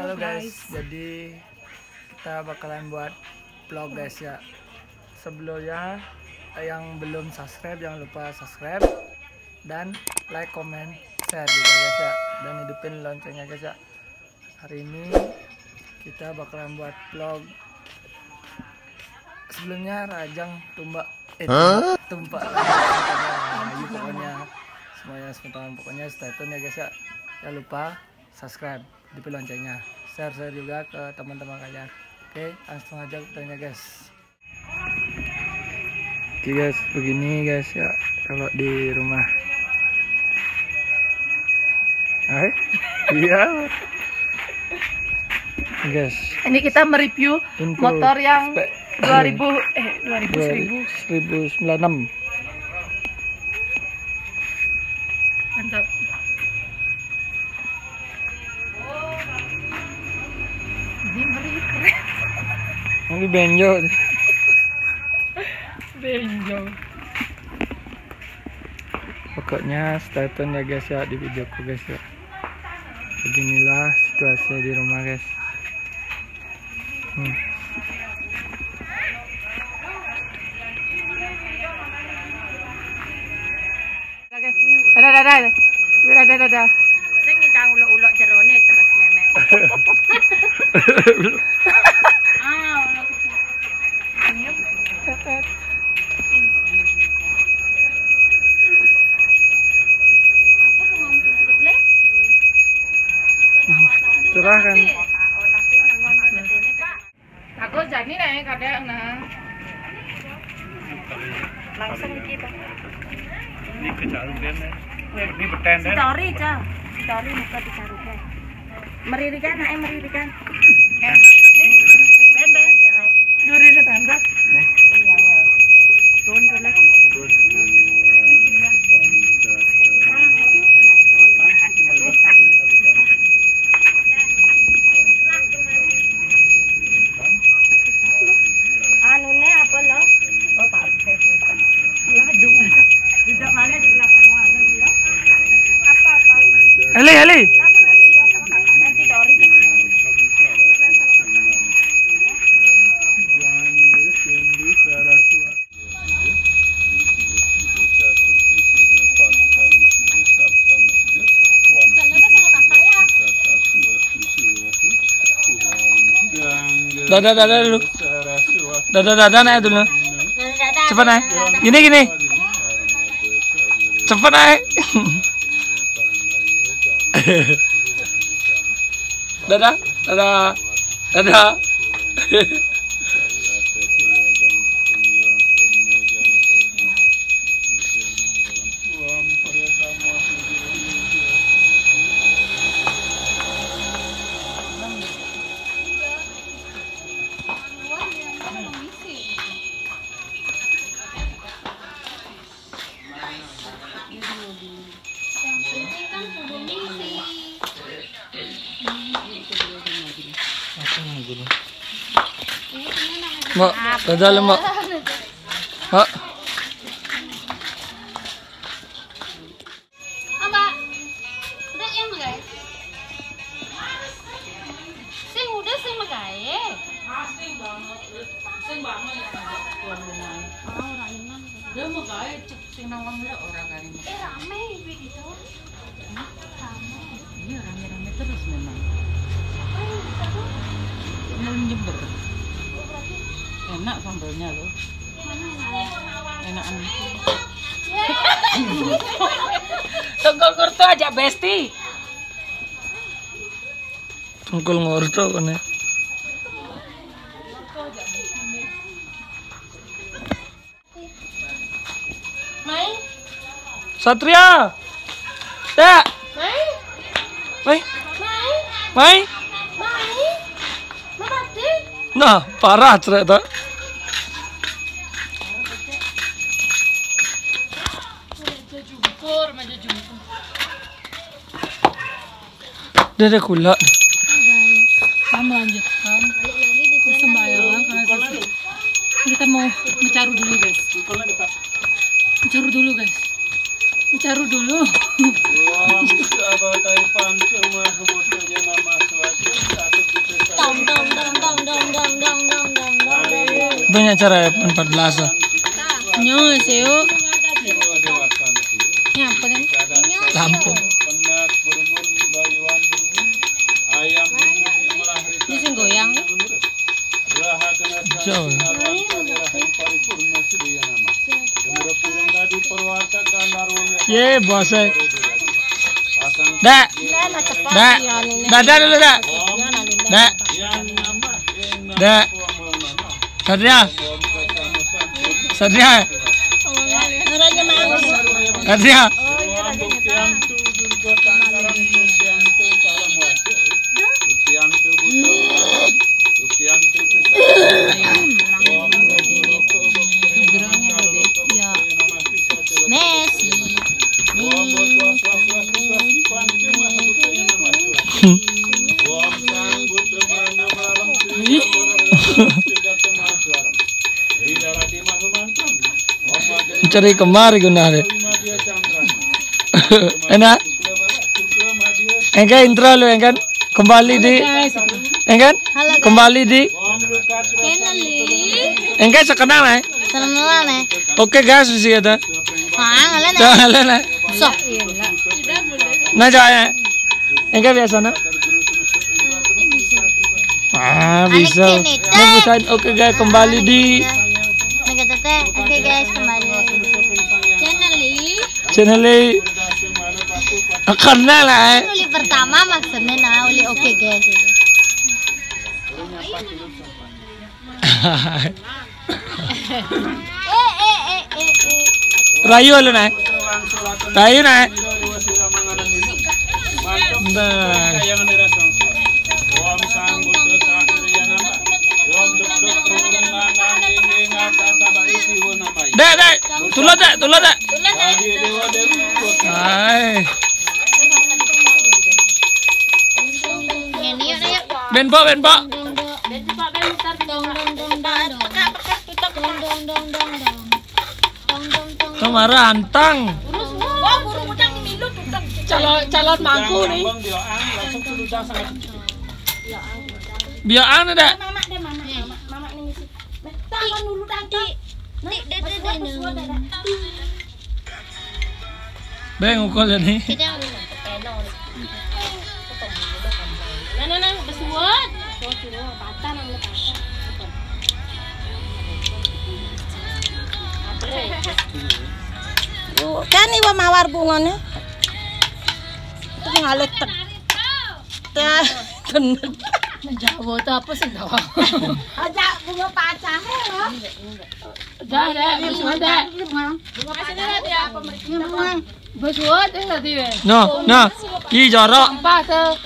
Halo guys, jadi kita bakalan buat vlog guys ya. Sebelumnya eh, yang belum subscribe jangan lupa subscribe dan like, comment, share juga guys ya. Dan hidupin loncengnya guys ya. Hari ini kita bakalan buat vlog. Sebelumnya Rajang tumbak eh tumbak Ayu pokoknya semuanya sementara pokoknya stay tune ya guys ya. Jangan lupa subscribe di loncengnya. Share share juga ke teman-teman kalian. Oke langsung aja tanya guys. Oke guys begini guys ya kalau di rumah. Hai? Iya. Guys. Ini kita mereview Info motor yang spek. 2000 eh 2000 1000 1096 ini benjo benjol. pokoknya stay tune ya guys ya di videoku guys ya beginilah situasi di rumah guys hmm. Oke. Dadah dadah. Dadah dadah dadah. Sing ngidang uluk-uluk jerone terus memek. Ah, uluk. Tetet. Aku tuh mau tutup le. cerah kan Oh, tapi nangon ngedene Kak. Aku kadang nah. Langsung iki, Pak. Ini kejaru kan Ini bertender. Story, Ca. Story muka. Meririkan, ae meririkan. Ben, ben. Duri ini tanda. Iya, ya. Turun relax. Anune apa lo? Oh, parfait. Ladung. Tidak mana di belakang ada ya? Apa apa? Heli heli Nanti Dori dadah dadah dulu. Dadah dadah naik dulu. Cepet naik. Gini gini. Cepet naik. Dadah dadah dadah mak dadah lu mak mak Apa? Udah yang magae. Sing udah sing magae. Eh rame ibu itu. Rame. Iya, rame-rame terus memang. Oh, bisa tuh. Mau nyeber. Enak sambalnya loh. Mana yang Enakan. Tunggal kurto aja besti. tungkul ngorto kan ya Main, Satria! Ya! Main, Mai main, Mai main. Mati. nah parah ternyata Dada kula. Kita melanjutkan karena kita mau mencaru dulu guys. Mencaru dulu guys. Mencaru dulu. Banyak cara ya 14 lah. Nyo, nih? Lampu. Ye, bosnya. Dak. Dak. Dak dulu, Dak. Dak. Dak. Satria. Satria. Satria. Ya. Cari kemari guna deh. Enak. Engkau intro lu engkan kembali di engkan kembali di engkau sekenal eh. Selamat nih. Oke guys sih ada. Ah, ngalen nih. Jangan lah. So. Nah jangan. Engkau biasa na? Ah bisa. Bagusan. Oke guys kembali di Nih teh. Oke guys, kembali. Channel ini. channel kenal lah eh. Uli pertama maksudnya nah uli oke guys. Eh eh eh eh eh. Rayu lu naik. Rayu naik. Dek, dek, tulot dek, tulot dek. Hai, Ini yuk yuk. ben po, ben po. Dong dong dong dong. Dong dong dong dong dong. Dong dong dong. Kemara antang. Calon calon mangku nih. Biar dek. Mama deh, mama. Mama, mama nih ngisi. Tangan dulu tadi. Nih, ukol Nah, nah, nah, bersuat. Patah nama patah. Kan iwa mawar bunganya. Ngalet tek. Teh, tenek. Jawa apa Jawa? Aja bunga pacar ya. Ada, ada. Bersuat eh tadi deh. No, no. Ih jorok. Mah bunga.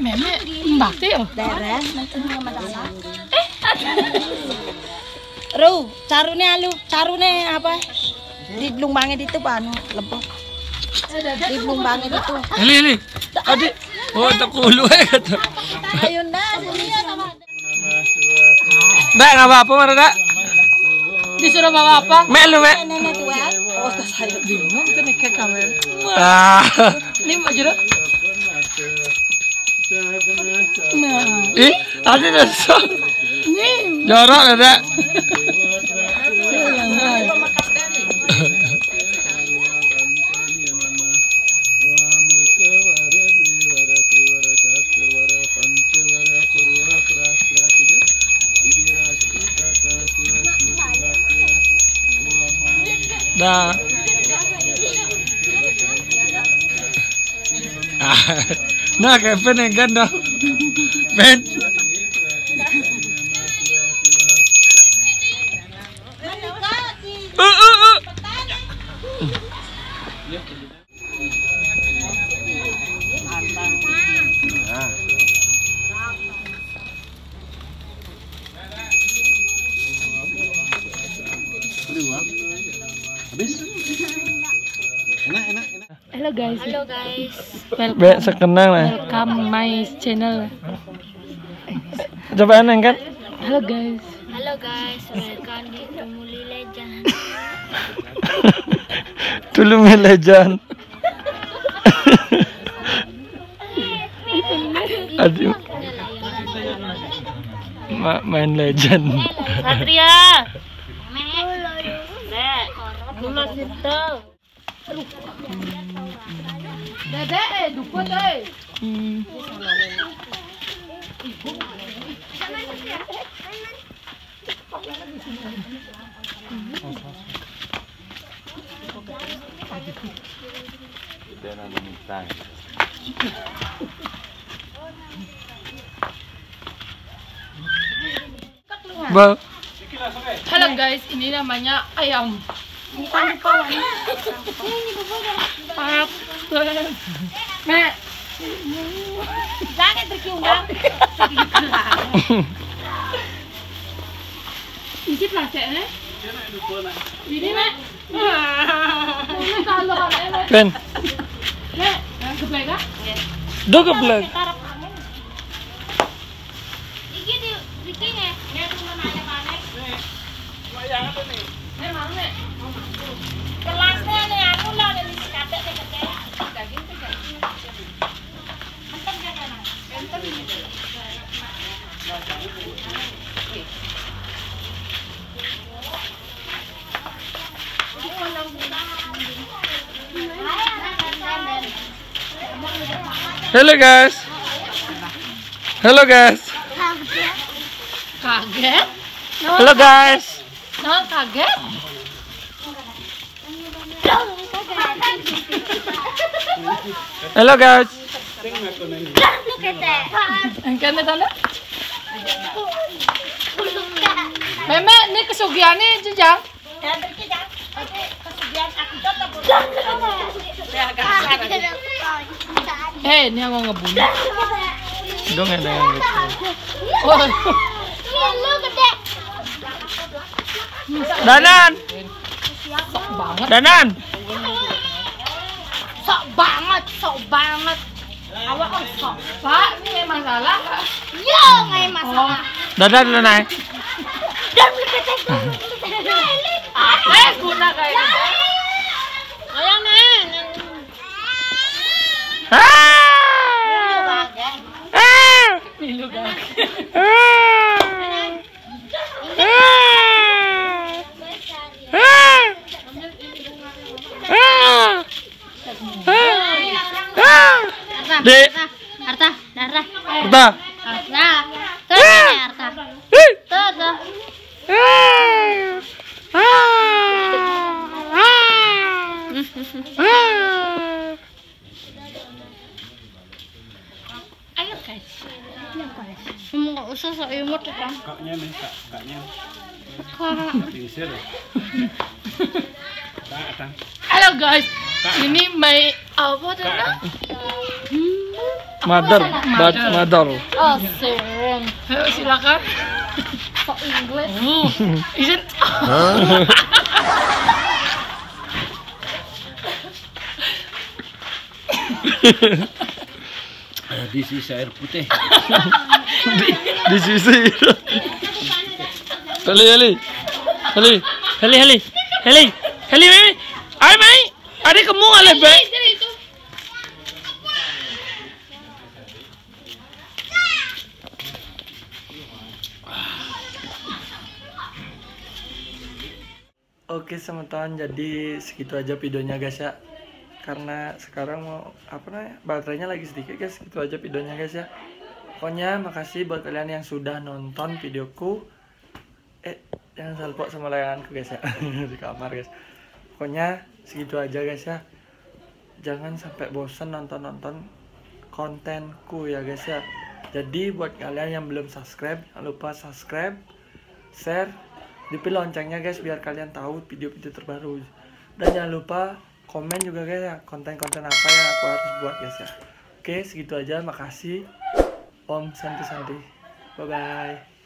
Meme nanti bunga madana. Ru, carune alu, carune apa? Di lumbangnya itu anu lebok. Di lumbangnya itu. Eli, eli. Adik. Oh, tak kulu eh kata. Ayun na, ya sama. Dek, nggak apa-apa, mana dek? Disuruh bawa apa? Mek lu, mek. Nenek tua. Oh, tas saya. Bingung kan kayak kamera. Ah. Ini. Nah, Ih, tadi ini Jorok dek. Dah. Ah, nah, kayak pen yang kan dah. Pen. Halo guys. Halo guys. Welcome, Be, sekenang lah. welcome my channel. Coba neng kan? Halo guys. Halo guys, welcome di Tumuli Legend. Dulu legend. Aduh. Ma- main legend. Satria. Dek. Dulu situ. Dedek eh, eh. Ba, Halo guys, ini namanya ayam. Jangan terkiunggang. Isi plastiknya. Ini nek. Ini kalau kalau nek. Ben, Nek, geblek ah? Iki di iki nih. Dia cuma nanya panek. Nek mau nek. Kelasnya nih aku lah dari katek ke katek. Daging tuh daging. Antam jangan. Antam. Hello guys. Hello guys. Kaget? Hello guys. Nah, kaget? Hello guys. Ang kena tanda? Meme, ini kesugiannya jejang. Eh, ini yang mau ngebunuh. Dong ada yang gitu. Oh, Danan. banget. Danan. Sok banget, sok banget. Awak kok sok. Pak, ini masalah. Yo, nggak masalah. Danan Danan. Eh, guna kayak Ah. Ah. Kan. Ah. Ah. Ah. Ah. Dek. Harta, darah. Harta. Harta. Tuh, nih, harta. Ih. Tuh, tuh. Ah. Ah. Ah. Ayo guys. Kamu nggak imut kan? Kaknya nih, kak, kaknya. Kak. Pingsir. Kak, Kak. Halo guys, ini my apa tuh? Mother, but mother. Oh, serem. Ayo silakan. Sok Inggris. Uh, izin. Eh, Di sisi air putih. Di sisi. Heli, heli. Heli. Heli, heli. Heli. Heli, Mimi. Ay, Mai. Adik kamu ngale, Be. Oke teman-teman jadi segitu aja videonya guys ya karena sekarang mau apa namanya baterainya lagi sedikit guys segitu aja videonya guys ya pokoknya makasih buat kalian yang sudah nonton videoku. Eh jangan salpok sama layanganku guys ya. Di kamar guys. Pokoknya segitu aja guys ya. Jangan sampai bosan nonton-nonton kontenku ya guys ya. Jadi buat kalian yang belum subscribe jangan lupa subscribe share dipilih loncengnya guys biar kalian tahu video-video terbaru. Dan jangan lupa komen juga guys ya konten-konten apa yang aku harus buat guys ya. Oke segitu aja. Makasih om santi santi bye bye